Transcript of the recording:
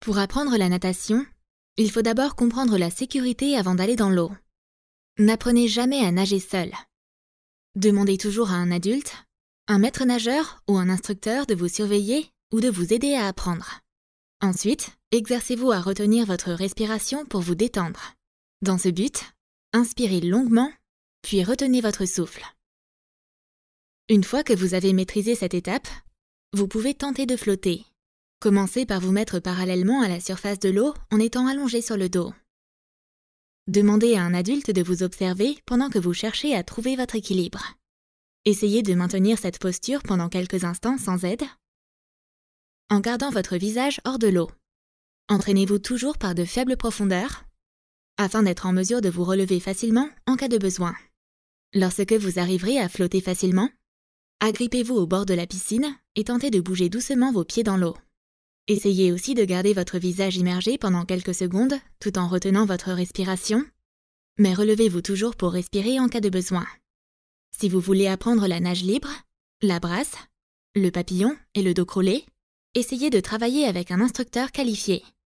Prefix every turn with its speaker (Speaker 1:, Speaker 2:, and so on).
Speaker 1: Pour apprendre la natation, il faut d'abord comprendre la sécurité avant d'aller dans l'eau. N'apprenez jamais à nager seul. Demandez toujours à un adulte, un maître nageur ou un instructeur de vous surveiller ou de vous aider à apprendre. Ensuite, exercez-vous à retenir votre respiration pour vous détendre. Dans ce but, inspirez longuement, puis retenez votre souffle. Une fois que vous avez maîtrisé cette étape, vous pouvez tenter de flotter. Commencez par vous mettre parallèlement à la surface de l'eau en étant allongé sur le dos. Demandez à un adulte de vous observer pendant que vous cherchez à trouver votre équilibre. Essayez de maintenir cette posture pendant quelques instants sans aide, en gardant votre visage hors de l'eau. Entraînez-vous toujours par de faibles profondeurs, afin d'être en mesure de vous relever facilement en cas de besoin. Lorsque vous arriverez à flotter facilement, agrippez-vous au bord de la piscine et tentez de bouger doucement vos pieds dans l'eau. Essayez aussi de garder votre visage immergé pendant quelques secondes tout en retenant votre respiration, mais relevez-vous toujours pour respirer en cas de besoin. Si vous voulez apprendre la nage libre, la brasse, le papillon et le dos crawlé, essayez de travailler avec un instructeur qualifié.